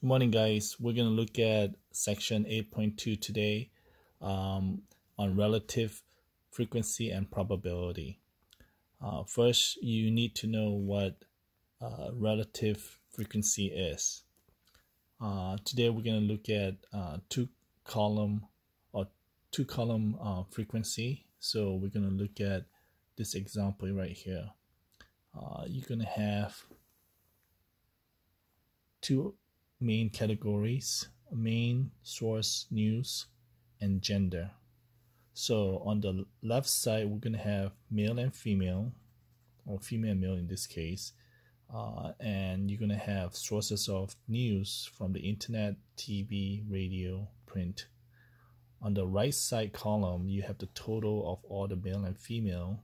Good morning, guys. We're going to look at section 8.2 today um, on relative frequency and probability. Uh, first, you need to know what uh, relative frequency is. Uh, today, we're going to look at uh, two column or two column uh, frequency. So we're going to look at this example right here. Uh, you're going to have two main categories main source news and gender. So on the left side we're going to have male and female or female and male in this case. Uh, and you're going to have sources of news from the internet tv radio print. On the right side column you have the total of all the male and female.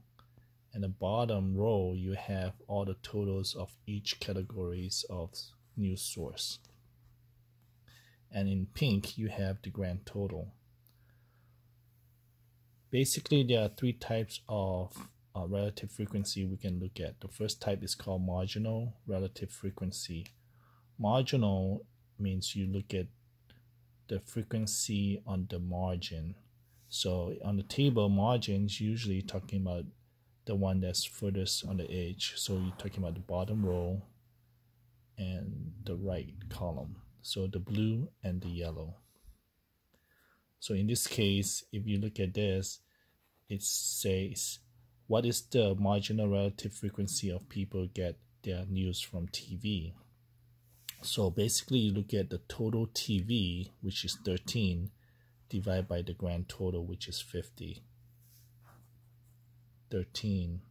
And the bottom row you have all the totals of each categories of news source and in pink you have the grand total. Basically, there are three types of uh, relative frequency we can look at. The first type is called marginal relative frequency. Marginal means you look at the frequency on the margin. So on the table, margins usually talking about the one that's furthest on the edge. So you're talking about the bottom row and the right column so the blue and the yellow. So in this case if you look at this it says what is the marginal relative frequency of people get their news from TV so basically you look at the total TV which is 13 divided by the grand total which is 50 13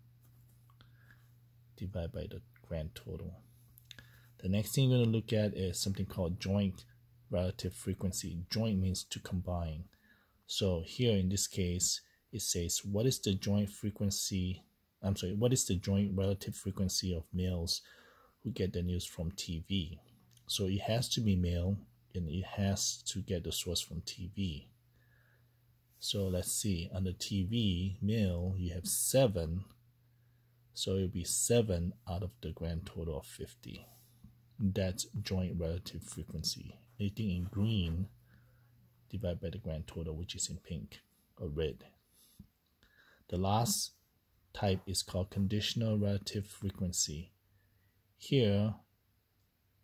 divided by the grand total the next thing you're going to look at is something called joint relative frequency. Joint means to combine. So here in this case, it says what is the joint frequency, I'm sorry, what is the joint relative frequency of males who get the news from TV? So it has to be male and it has to get the source from TV. So let's see, on the TV, male, you have 7. So it'll be 7 out of the grand total of 50 that's joint relative frequency. Anything in green divided by the grand total, which is in pink or red. The last type is called conditional relative frequency. Here,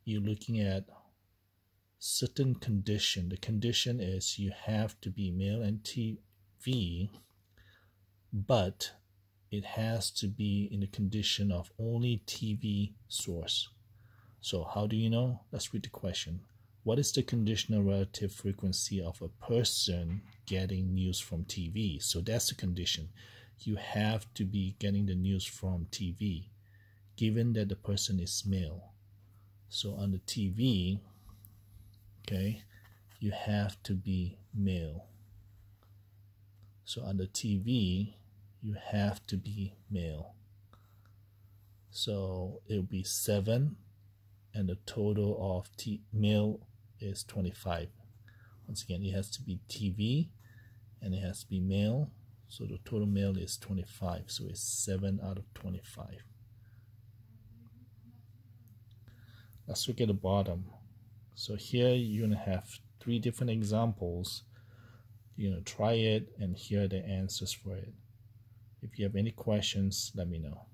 you're looking at certain condition. The condition is you have to be male and TV, but it has to be in the condition of only TV source. So how do you know? Let's read the question. What is the conditional relative frequency of a person getting news from TV? So that's the condition. You have to be getting the news from TV, given that the person is male. So on the TV, okay, you have to be male. So on the TV, you have to be male. So it'll be 7 and the total of T male is 25 once again it has to be TV and it has to be male. So the total male is 25 so it's 7 out of 25 let's look at the bottom. So here you're gonna have three different examples. You're gonna try it and here are the answers for it. If you have any questions let me know